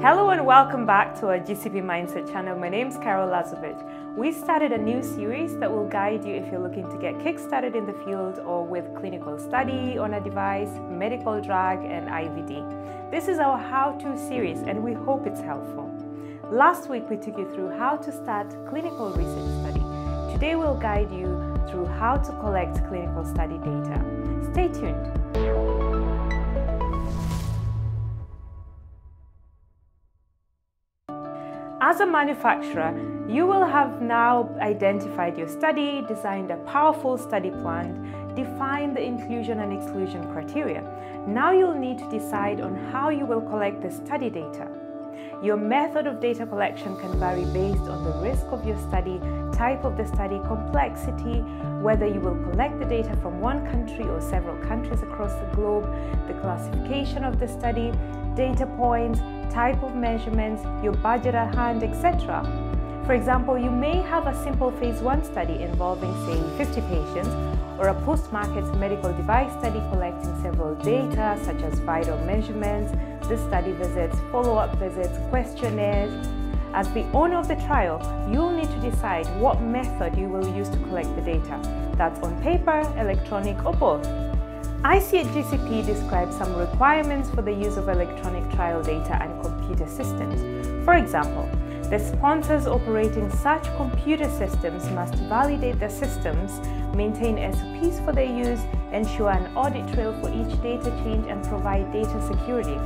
Hello and welcome back to our GCP Mindset channel. My name is Carol Lazovic. We started a new series that will guide you if you're looking to get kick-started in the field or with clinical study on a device, medical drug, and IVD. This is our how-to series and we hope it's helpful. Last week we took you through how to start clinical research study. Today we'll guide you through how to collect clinical study data. Stay tuned. As a manufacturer, you will have now identified your study, designed a powerful study plan, defined the inclusion and exclusion criteria. Now you'll need to decide on how you will collect the study data. Your method of data collection can vary based on the risk of your study, type of the study, complexity, whether you will collect the data from one country or several countries across the globe, the classification of the study, data points, type of measurements, your budget at hand, etc. For example, you may have a simple phase 1 study involving, say, 50 patients, or a post-market medical device study collecting several data such as vital measurements, the study visits, follow-up visits, questionnaires. As the owner of the trial, you'll need to decide what method you will use to collect the data. That's on paper, electronic, or both. IC at GCP describes some requirements for the use of electronic trial data and computer systems. For example, the sponsors operating such computer systems must validate the systems, maintain SOPs for their use, ensure an audit trail for each data change, and provide data security.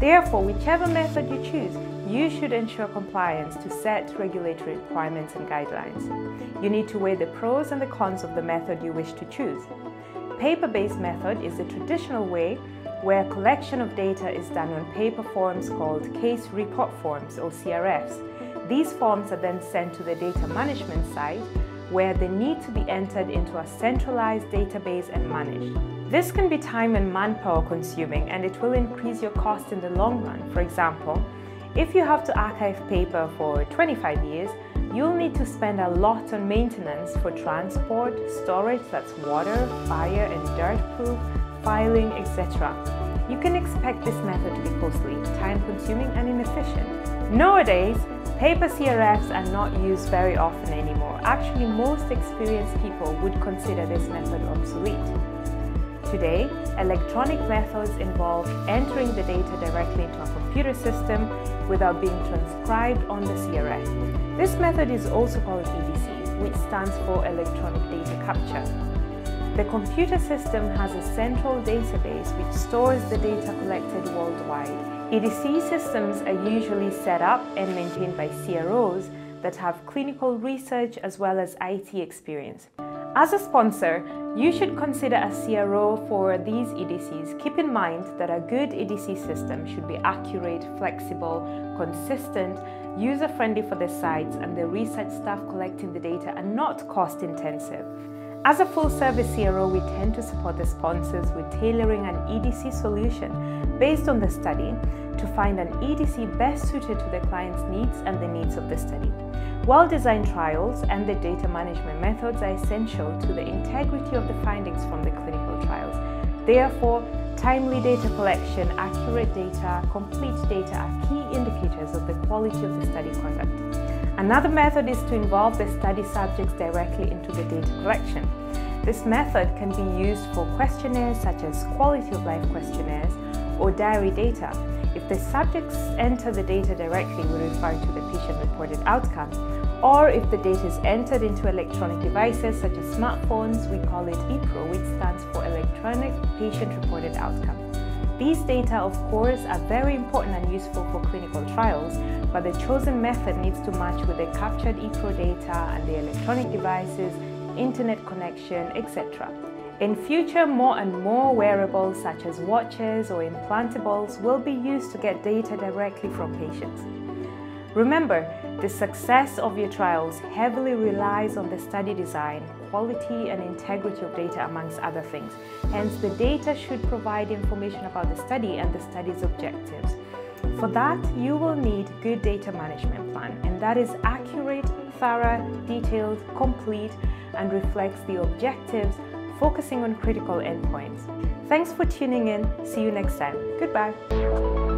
Therefore, whichever method you choose, you should ensure compliance to set regulatory requirements and guidelines. You need to weigh the pros and the cons of the method you wish to choose paper-based method is the traditional way where collection of data is done on paper forms called case report forms or CRFs. These forms are then sent to the data management side where they need to be entered into a centralized database and managed. This can be time and manpower consuming and it will increase your cost in the long run. For example, if you have to archive paper for 25 years, you'll need to spend a lot on maintenance for transport, storage that's water, fire and dirt proof, filing, etc. You can expect this method to be costly, time consuming and inefficient. Nowadays, paper CRFs are not used very often anymore. Actually, most experienced people would consider this method obsolete. Today, electronic methods involve entering the data directly into a computer system without being transcribed on the CRF. This method is also called EDC, which stands for Electronic Data Capture. The computer system has a central database which stores the data collected worldwide. EDC systems are usually set up and maintained by CROs that have clinical research as well as IT experience. As a sponsor, you should consider a CRO for these EDCs. Keep in mind that a good EDC system should be accurate, flexible, consistent, user-friendly for the sites and the research staff collecting the data and not cost-intensive. As a full-service CRO, we tend to support the sponsors with tailoring an EDC solution based on the study to find an EDC best suited to the client's needs and the needs of the study. Well-designed trials and the data management methods are essential to the integrity of the findings from the clinical trials. Therefore, timely data collection, accurate data, complete data are key indicators of the quality of the study conduct. Another method is to involve the study subjects directly into the data collection. This method can be used for questionnaires such as quality of life questionnaires or diary data if the subjects enter the data directly, we refer to the patient-reported outcome. Or if the data is entered into electronic devices such as smartphones, we call it EPRO, which stands for Electronic Patient-Reported Outcome. These data, of course, are very important and useful for clinical trials, but the chosen method needs to match with the captured EPRO data and the electronic devices, internet connection, etc. In future, more and more wearables such as watches or implantables will be used to get data directly from patients. Remember, the success of your trials heavily relies on the study design, quality and integrity of data amongst other things. Hence, the data should provide information about the study and the study's objectives. For that, you will need good data management plan and that is accurate, thorough, detailed, complete and reflects the objectives focusing on critical endpoints. Thanks for tuning in. See you next time. Goodbye.